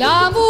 呀木。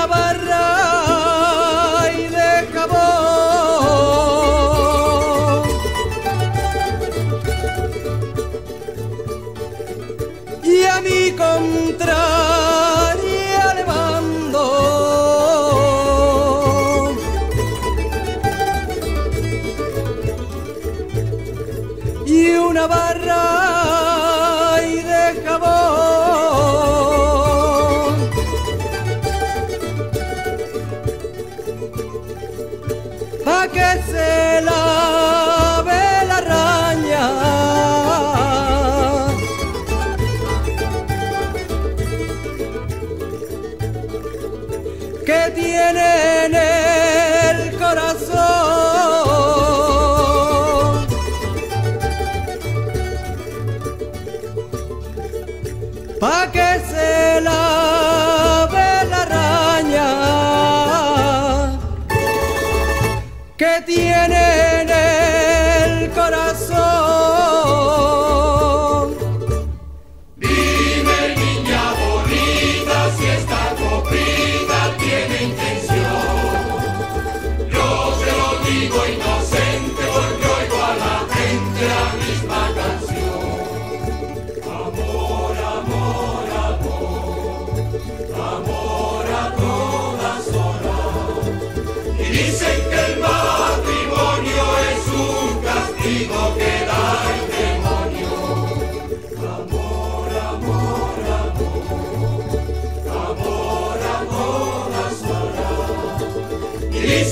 una barra y de jabón. Y a mi contra que se lave la raña. Que tiene castigo que da el demonio. Amor, amor, amor, amor, amor, azora. Y